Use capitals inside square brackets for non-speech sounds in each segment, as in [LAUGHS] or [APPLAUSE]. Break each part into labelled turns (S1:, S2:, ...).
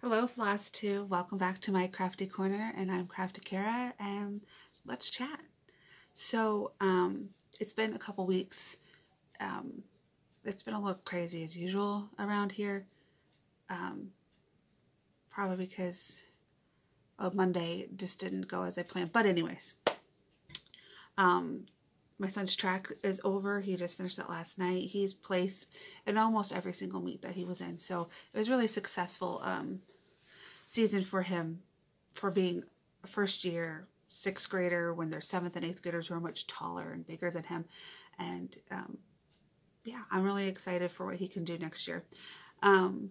S1: Hello, Flosstube. Welcome back to my crafty corner, and I'm Crafty Kara, and let's chat. So, um, it's been a couple weeks. Um, it's been a little crazy as usual around here. Um, probably because of Monday just didn't go as I planned. But anyways, um, my son's track is over. He just finished it last night. He's placed in almost every single meet that he was in. So it was really successful um, season for him for being a first year sixth grader when their seventh and eighth graders were much taller and bigger than him. And um, yeah, I'm really excited for what he can do next year. Um,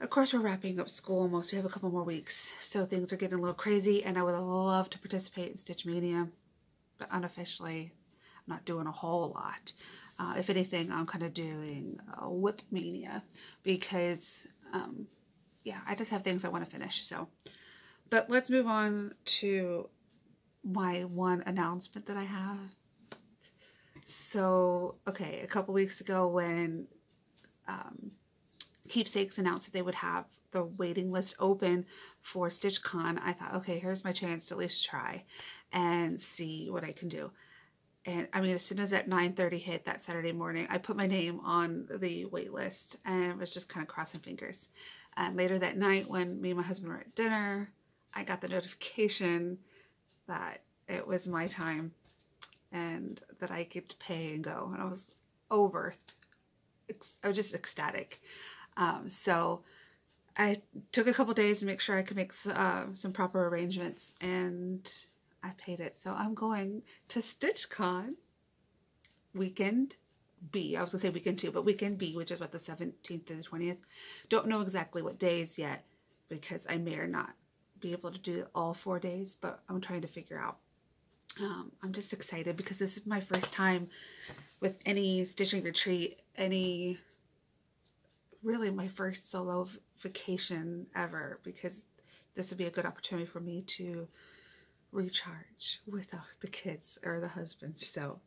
S1: of course, we're wrapping up school almost. We have a couple more weeks. So things are getting a little crazy and I would love to participate in Stitch Maynia but unofficially, I'm not doing a whole lot. Uh, if anything, I'm kind of doing a WIP mania because, um, yeah, I just have things I want to finish. So, but let's move on to my one announcement that I have. So, okay, a couple weeks ago when um, Keepsakes announced that they would have the waiting list open for StitchCon, I thought, okay, here's my chance to at least try and see what I can do. And I mean, as soon as that 9.30 hit that Saturday morning, I put my name on the wait list and was just kind of crossing fingers. And later that night when me and my husband were at dinner, I got the notification that it was my time and that I could pay and go. And I was over. I was just ecstatic. Um, so I took a couple days to make sure I could make uh, some proper arrangements and I paid it. So I'm going to StitchCon weekend B. I was going to say weekend two, but weekend B, which is what the 17th to the 20th. Don't know exactly what days yet because I may or not be able to do all four days, but I'm trying to figure out. Um, I'm just excited because this is my first time with any stitching retreat, any really my first solo vacation ever because this would be a good opportunity for me to recharge without the kids or the husband. So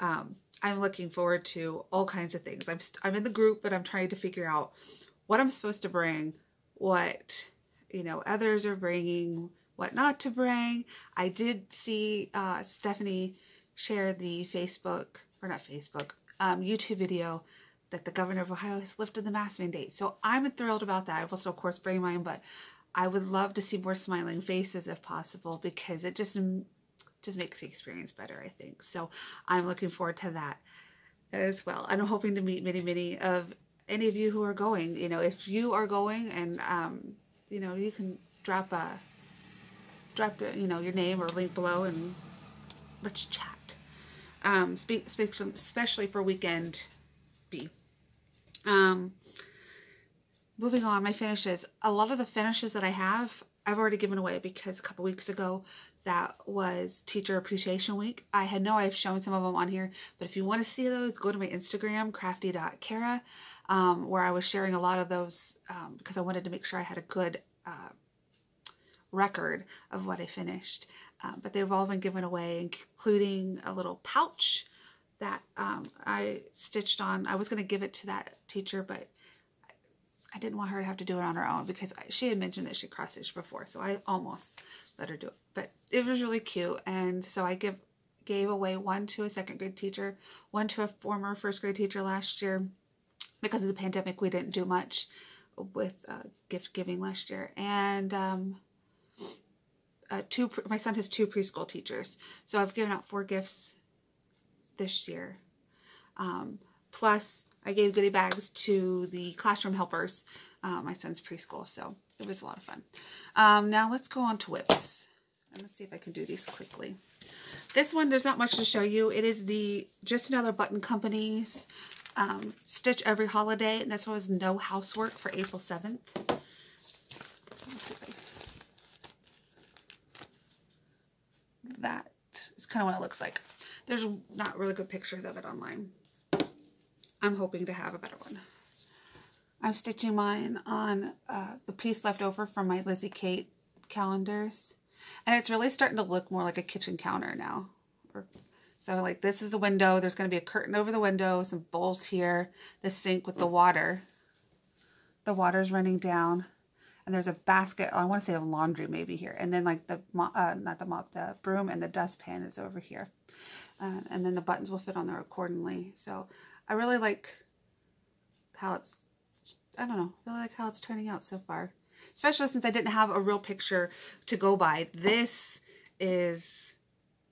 S1: um, I'm looking forward to all kinds of things. I'm, I'm in the group, but I'm trying to figure out what I'm supposed to bring, what, you know, others are bringing, what not to bring. I did see uh, Stephanie share the Facebook, or not Facebook, um, YouTube video that the governor of Ohio has lifted the mask mandate. So I'm thrilled about that. I will still, of course, bring mine, but I would love to see more smiling faces if possible because it just just makes the experience better, I think. So I'm looking forward to that as well. And I'm hoping to meet many, many of any of you who are going. You know, if you are going and, um, you know, you can drop a, drop, you know, your name or link below and let's chat. Um, speak, speak, especially for weekend. Um, moving on, my finishes. A lot of the finishes that I have, I've already given away because a couple weeks ago that was Teacher Appreciation Week. I had know I've shown some of them on here, but if you want to see those, go to my Instagram, crafty.kara, um, where I was sharing a lot of those um, because I wanted to make sure I had a good uh, record of what I finished. Uh, but they've all been given away, including a little pouch that um, I stitched on. I was going to give it to that teacher, but I didn't want her to have to do it on her own because she had mentioned that she cross stitched before, so I almost let her do it. But it was really cute, and so I give gave away one to a second grade teacher, one to a former first grade teacher last year. Because of the pandemic, we didn't do much with uh, gift giving last year, and um, uh, two. My son has two preschool teachers, so I've given out four gifts this year. Um, plus, I gave goodie bags to the classroom helpers, uh, my son's preschool, so it was a lot of fun. Um, now let's go on to. And let's see if I can do these quickly. This one, there's not much to show you. It is the Just Another Button Company's um, Stitch Every Holiday, and this one was No Housework for April 7th. That is kind of what it looks like. There's not really good pictures of it online. I'm hoping to have a better one. I'm stitching mine on uh, the piece left over from my Lizzie Kate calendars. And it's really starting to look more like a kitchen counter now. So like this is the window. There's going to be a curtain over the window, some bowls here, the sink with the water. The water's running down. and there's a basket, I want to say a laundry maybe here. And then like the, uh, not the mop, the broom and the dustpan is over here. Uh, and then the buttons will fit on there accordingly. So I really like how it's, I don't know, I really like how it's turning out so far. Especially since I didn't have a real picture to go by. This is,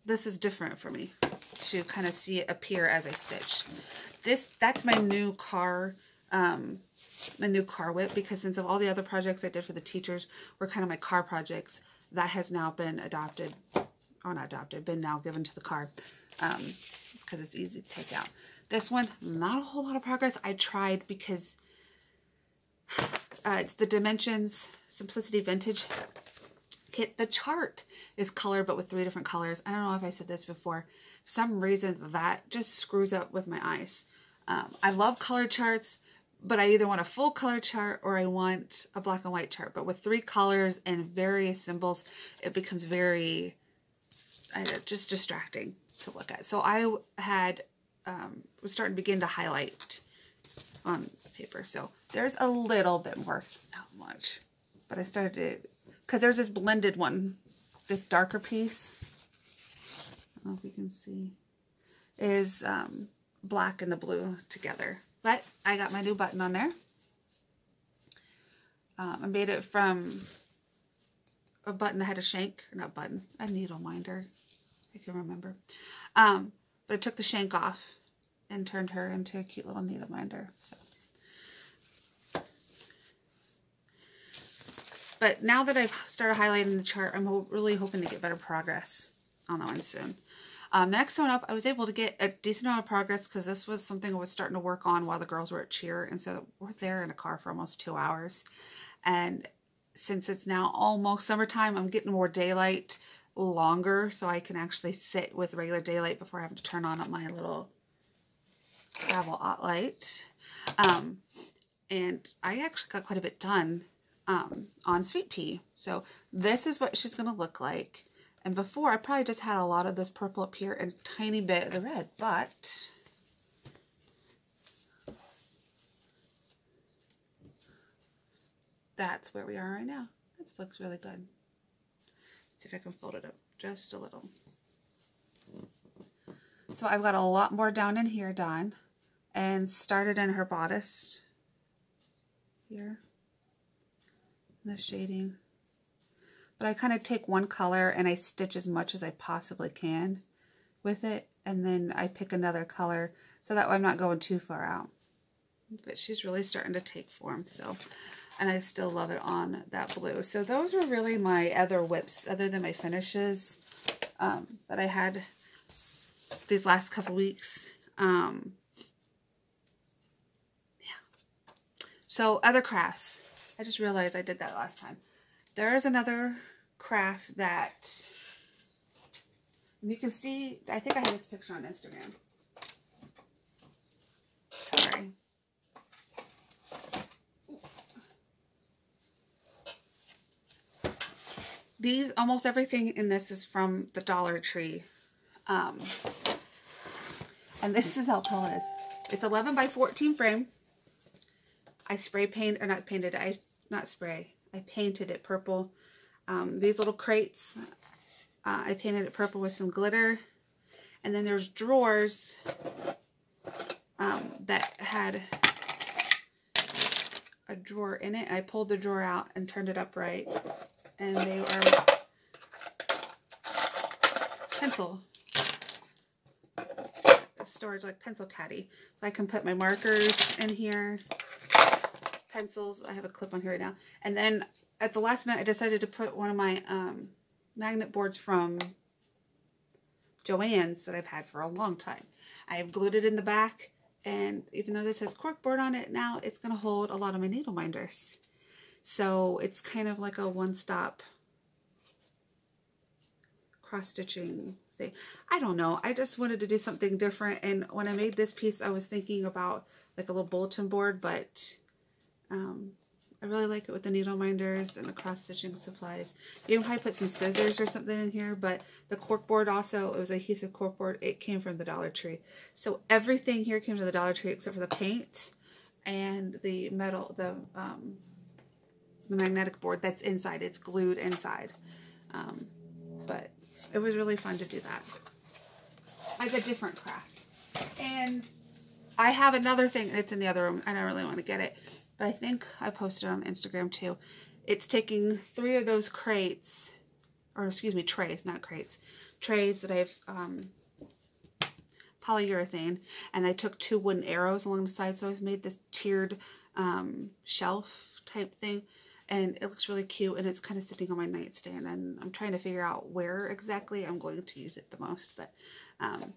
S1: this is different for me to kind of see it appear as I stitch. This, that's my new car, um, my new car WIP because since of all the other projects I did for the teachers were kind of my car projects, that has now been adopted, or not adopted, been now given to the car um, because it's easy to take out. This one, not a whole lot of progress. I tried because uh, it's the Dimensions Simplicity Vintage kit. The chart is colored, but with three different colors. I don't know if I said this before. For some reason, that just screws up with my eyes. Um, I love color charts, but I either want a full color chart or I want a black and white chart. But with three colors and various symbols, it becomes very I know, just distracting to look at. So I had um, was starting to begin to highlight on paper. So there's a little bit more, not much, but I started to, because there's this blended one, this darker piece. I don't know if you can see, is um, black and the blue together. But I got my new button on there. Um, I made it from a button that had a shank, not button, a needle minder. I can remember. Um, but I took the shank off and turned her into a cute little needle minder. So. But now that I've started highlighting the chart, I'm ho really hoping to get better progress on that one soon. Um, next one up, I was able to get a decent amount of progress because this was something I was starting to work on while the girls were at cheer. And so we're there in a car for almost two hours. And since it's now almost summertime, I'm getting more daylight longer so I can actually sit with regular daylight before I have to turn on my little travel light. Um, and I actually got quite a bit done um, on Sweet Pea. So this is what she's going to look like. And before, I probably just had a lot of this purple up here and tiny bit of the red, but that's where we are right now. This looks really good. See if I can fold it up just a little. So I've got a lot more down in here done and started in her bodice here, the shading. But I kind of take one color and I stitch as much as I possibly can with it. And then I pick another color so that way I'm not going too far out. But she's really starting to take form. So, and I still love it on that blue. So those were really my other WIPs other than my finishes um, that I had these last couple weeks. Um, yeah. So other crafts. I just realized I did that last time. There is another craft that you can see, I think I have this picture on Instagram. These, almost everything in this is from the Dollar Tree. Um, and this is how tall it is. It's 11 by 14 frame. I spray paint, or not painted, I, not spray, I painted it purple. Um, these little crates, uh, I painted it purple with some glitter. And then there's drawers um, that had a drawer in it. I pulled the drawer out and turned it upright. And they are pencil storage, like pencil caddy. So I can put my markers in here pencils. I have a clip on here right now. And then at the last minute, I decided to put one of my um, magnet boards from Joann's that I've had for a long time. I have glued it in the back, and even though this has cork board on it now, it's going to hold a lot of my needle minders. So it's kind of like a one-stop cross-stitching thing. I don't know. I just wanted to do something different, and when I made this piece, I was thinking about like a little bulletin board, but um, I really like it with the needle minders and the cross-stitching supplies. You can probably put some scissors or something in here, but the corkboard also, it was adhesive corkboard. It came from the Dollar Tree. So everything here came from the Dollar Tree except for the paint and the metal, the um, the magnetic board that's inside. It's glued inside. Um, but it was really fun to do that. Like a different craft. And I have another thing, it's in the other room. I don't really want to get it. But I think I posted on Instagram too. It's taking three of those crates, or excuse me, trays, not crates, trays that I've um, polyurethane, and I took two wooden arrows along the side, so I made this tiered um, shelf type thing, and it looks really cute, and it's kind of sitting on my nightstand, and I'm trying to figure out where exactly I'm going to use it the most, but um,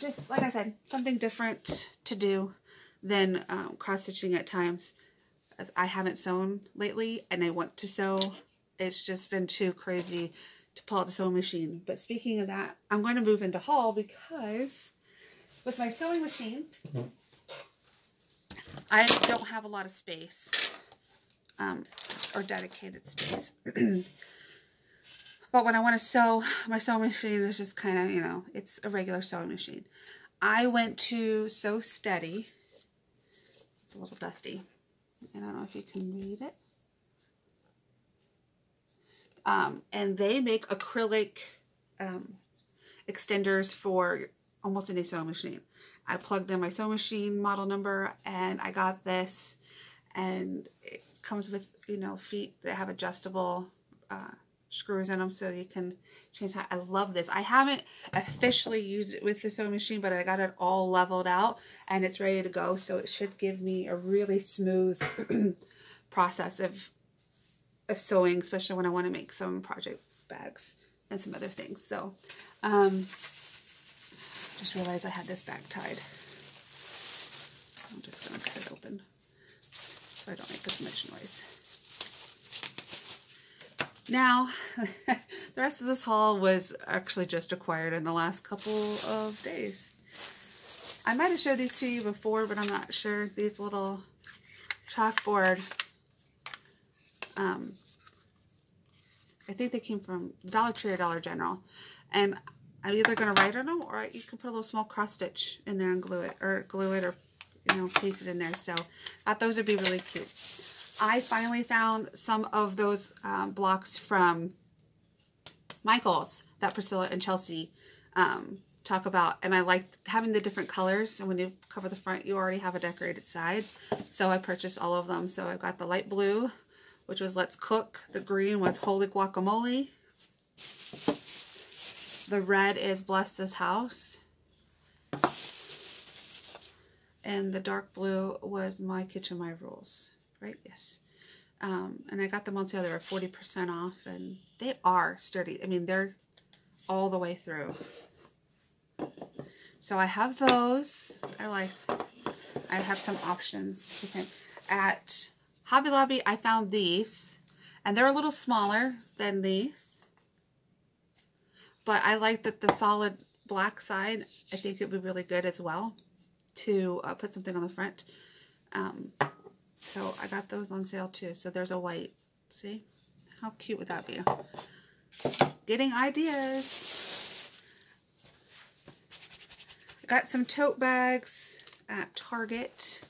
S1: just, like I said, something different to do than um, cross-stitching at times, as I haven't sewn lately, and I want to sew. It's just been too crazy to pull out the sewing machine. But speaking of that, I'm going to move into haul because with my sewing machine, I don't have a lot of space um, or dedicated space. [CLEARS THROAT] but when I want to sew, my sewing machine is just kind of, you know, it's a regular sewing machine. I went to Sew Steady. It's a little dusty. I don't know if you can read it. Um, and they make acrylic um, extenders for almost any sewing machine. I plugged in my sewing machine model number and I got this and it comes with, you know, feet that have adjustable uh, screws in them so you can change that. I love this. I haven't officially used it with the sewing machine, but I got it all leveled out and it's ready to go. So it should give me a really smooth [CLEARS THROAT] process of of sewing, especially when I want to make some project bags and some other things. So, um, just realized I had this bag tied. I'm just going to cut it open so I don't make as much noise. Now, [LAUGHS] the rest of this haul was actually just acquired in the last couple of days. I might have showed these to you before, but I'm not sure. These little chalkboard um, I think they came from Dollar Tree or Dollar General. And I'm either going to write on them or you can put a little small cross stitch in there and glue it or glue it or, you know, paste it in there. So I thought those would be really cute. I finally found some of those um, blocks from Michaels that Priscilla and Chelsea um, talk about. And I like having the different colors. And when you cover the front, you already have a decorated side. So I purchased all of them. So I've got the light blue, which was Let's Cook. The green was Holy Guacamole. The red is Bless This House. And the dark blue was My Kitchen, My Rules. Right? Yes. Um, and I got them on sale. They were 40% off. And they are sturdy. I mean, they're all the way through. So I have those. I like, I have some options him. At Hobby Lobby, I found these, and they're a little smaller than these, but I like that the solid black side, I think it would be really good as well to uh, put something on the front. Um, so I got those on sale too. So there's a white. See? How cute would that be? Getting ideas. I got some tote bags at Target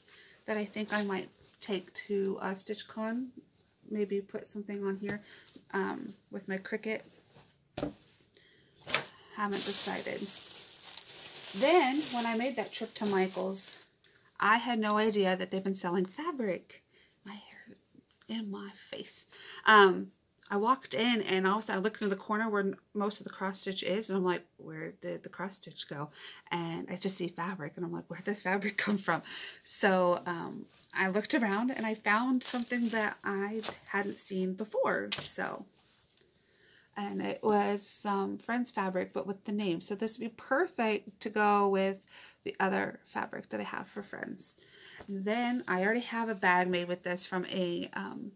S1: that I think I might take to uh, StitchCon. Maybe put something on here um, with my Cricut. Haven't decided. Then, when I made that trip to Michael's, I had no idea that they've been selling fabric. My hair in my face. Um, I walked in and all of a sudden I looked in the corner where most of the cross stitch is and I'm like, where did the cross stitch go? And I just see fabric and I'm like, where did this fabric [LAUGHS] come from? So um, I looked around and I found something that I hadn't seen before. So, and it was some Friends fabric, but with the name. So this would be perfect to go with the other fabric that I have for Friends. Then I already have a bag made with this from a um,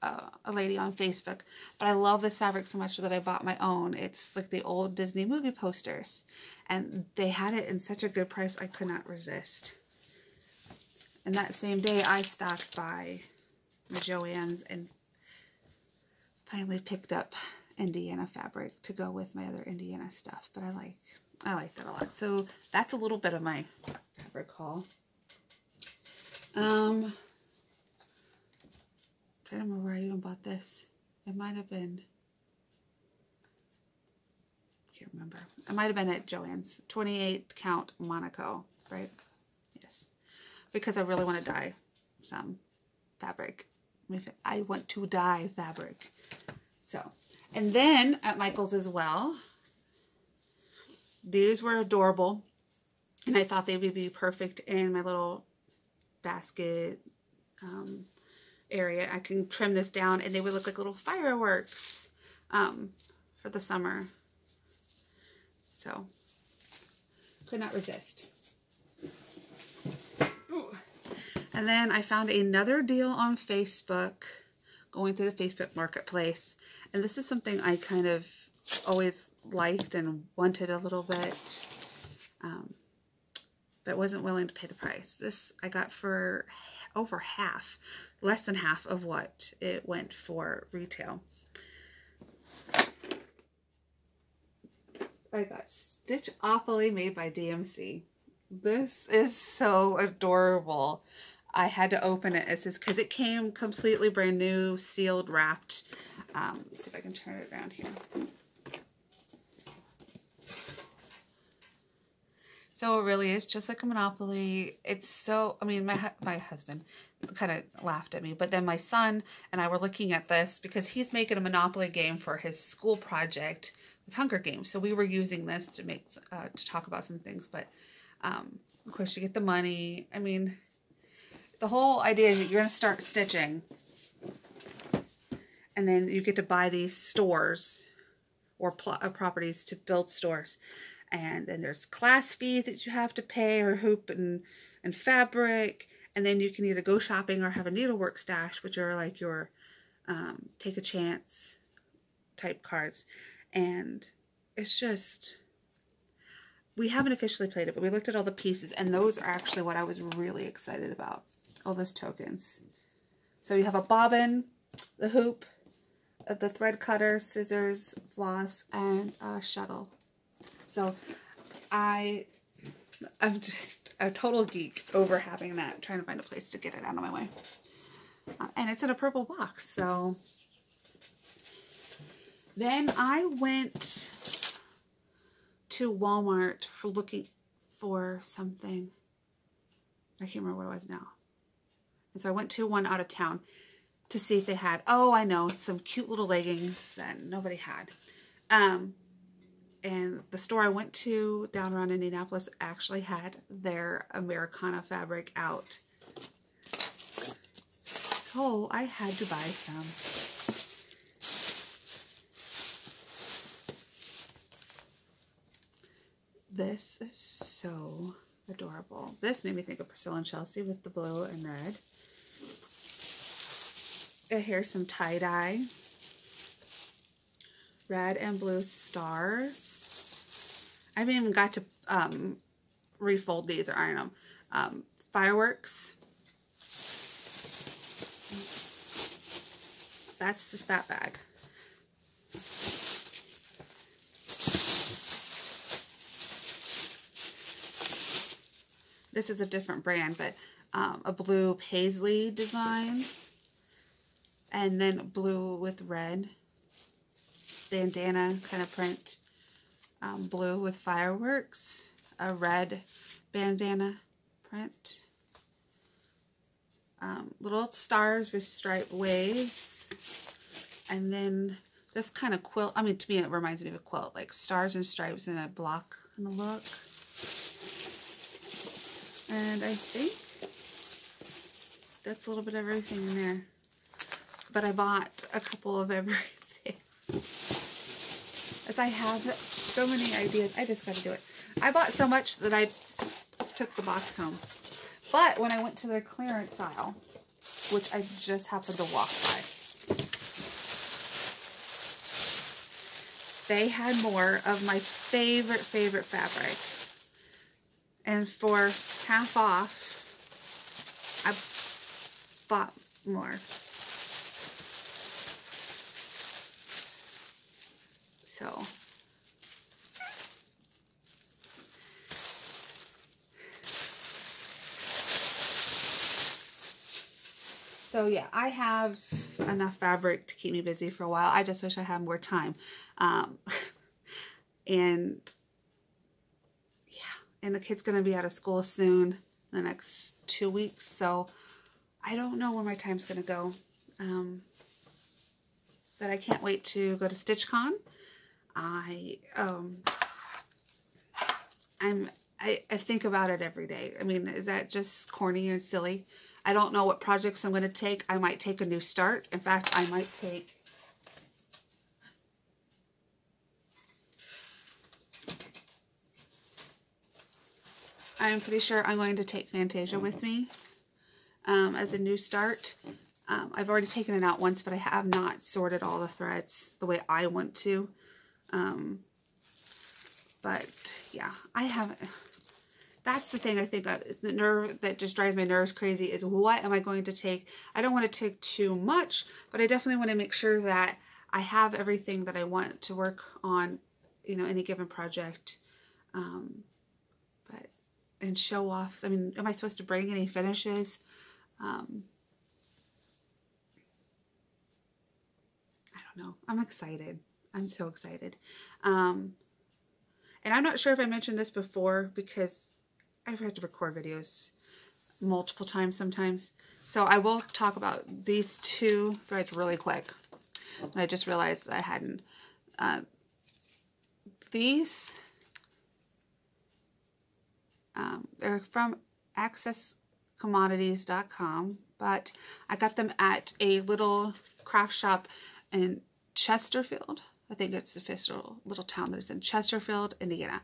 S1: uh, a lady on Facebook, but I love this fabric so much that I bought my own. It's like the old Disney movie posters, and they had it in such a good price I could not resist. And that same day, I stopped by the Joann's and finally picked up Indiana fabric to go with my other Indiana stuff. But I like, I like that a lot. So that's a little bit of my fabric haul. Um, trying to remember where I even bought this. It might have been, can't remember. It might have been at Joann's. 28 count Monaco, right? Yes. Because I really want to dye some fabric. I want to dye fabric. So, and then at Michael's as well, these were adorable. And I thought they would be perfect in my little basket um, area. I can trim this down and they would look like little fireworks um, for the summer. So, could not resist. And then I found another deal on Facebook, going through the Facebook Marketplace. And this is something I kind of always liked and wanted a little bit, um, but wasn't willing to pay the price. This I got for over half, less than half of what it went for retail. I got Stitchopoly made by DMC. This is so adorable. I had to open it. It's just because it came completely brand new, sealed, wrapped. Um, see if I can turn it around here. So it really is just like a Monopoly. It's so, I mean, my my husband kind of laughed at me, but then my son and I were looking at this because he's making a Monopoly game for his school project with Hunger Games. So we were using this to make, uh, to talk about some things, but um, of course you get the money. I mean, the whole idea is that you're going to start stitching and then you get to buy these stores or uh, properties to build stores and then there's class fees that you have to pay or hoop and, and fabric. And then you can either go shopping or have a needlework stash, which are like your um, take a chance type cards. And it's just, we haven't officially played it, but we looked at all the pieces and those are actually what I was really excited about. All those tokens. So you have a bobbin, the hoop, uh, the thread cutter, scissors, floss, and a shuttle. So I, I'm just a total geek over having that, trying to find a place to get it out of my way. Uh, and it's in a purple box, so. Then I went to Walmart for looking for something. I can't remember what it was now. And so I went to one out of town to see if they had, oh, I know, some cute little leggings that nobody had. Um, and the store I went to down around Indianapolis actually had their Americana fabric out. So I had to buy some. This is so adorable. This made me think of Priscilla and Chelsea with the blue and red. Here's some tie-dye red and blue stars. I haven't even got to um, refold these or iron them. Um, fireworks. That's just that bag. This is a different brand, but um, a blue paisley design. And then blue with red bandana kind of print. Um, blue with fireworks. A red bandana print. Um, little stars with striped waves. And then this kind of quilt. I mean, to me, it reminds me of a quilt. Like stars and stripes in a block kind of look. And I think that's a little bit of everything in there. But I bought a couple of everything. As I have so many ideas, I just got to do it. I bought so much that I took the box home. But when I went to the clearance aisle, which I just happened to walk by, they had more of my favorite, favorite fabric. And for half off, I bought more. So so yeah, I have enough fabric to keep me busy for a while. I just wish I had more time. Um, [LAUGHS] and yeah, and the kid's going to be out of school soon, the next two weeks. So I don't know where my time's going to go. Um, but I can't wait to go to StitchCon. I, um, I'm, I, I think about it every day. I mean, is that just corny and silly? I don't know what projects I'm going to take. I might take a new start. In fact, I might take I'm pretty sure I'm going to take Fantasia with me um, as a new start. Um, I've already taken it out once, but I have not sorted all the threads the way I want to. Um, but yeah, I haven't. That's the thing I think the nerve that just drives my nerves crazy is what am I going to take? I don't want to take too much, but I definitely want to make sure that I have everything that I want to work on, you know, any given project. Um, but and show off. I mean, am I supposed to bring any finishes? Um, I don't know. I'm excited. I'm so excited. Um, and I'm not sure if I mentioned this before because I've had to record videos multiple times sometimes. So I will talk about these two threads really quick. I just realized I hadn't. Uh, these, um, they're from accesscommodities.com, but I got them at a little craft shop in Chesterfield. I think it's the first little, town that's in Chesterfield, Indiana.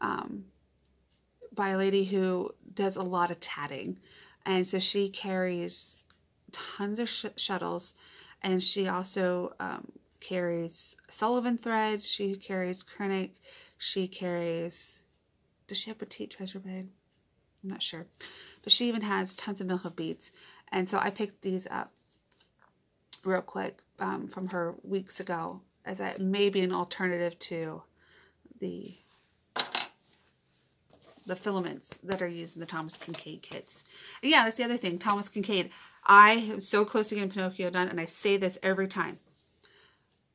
S1: Um, by a lady who does a lot of tatting. And so she carries tons of sh shuttles and she also um, carries Sullivan threads. She carries Kreinik. She carries, does she have Petite Treasure Braid? I'm not sure. But she even has tons of Mill Hill beads. And so I picked these up real quick um, from her weeks ago as a maybe an alternative to the the filaments that are used in the Thomas Kinkade kits. And yeah, that's the other thing. Thomas Kinkade. I am so close to getting Pinocchio done, and I say this every time.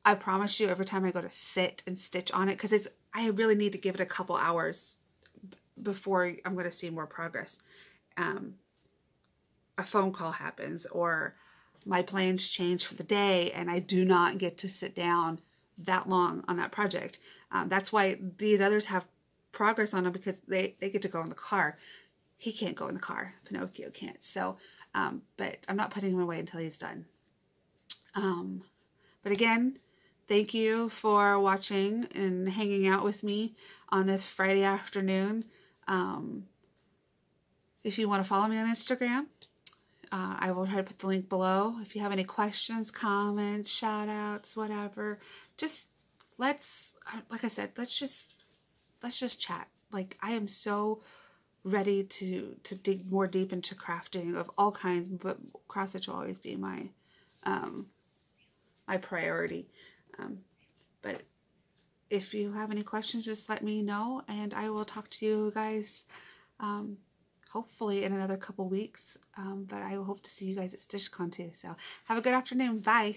S1: I promise you, every time I go to sit and stitch on it, because it's I really need to give it a couple hours before I'm going to see more progress. Um, a phone call happens, or my plans change for the day, and I do not get to sit down that long on that project. Um, that's why these others have progress on him because they, they get to go in the car. He can't go in the car. Pinocchio can't. So, um, but I'm not putting him away until he's done. Um, but again, thank you for watching and hanging out with me on this Friday afternoon. Um, if you want to follow me on Instagram, uh, I will try to put the link below. If you have any questions, comments, shout outs, whatever, just let's, like I said, let's just let's just chat. Like I am so ready to to dig more deep into crafting of all kinds, but cross stitch will always be my um, my priority. Um, but if you have any questions, just let me know, and I will talk to you guys. Um, hopefully in another couple weeks. Um, but I hope to see you guys at StitchCon too. So have a good afternoon. Bye.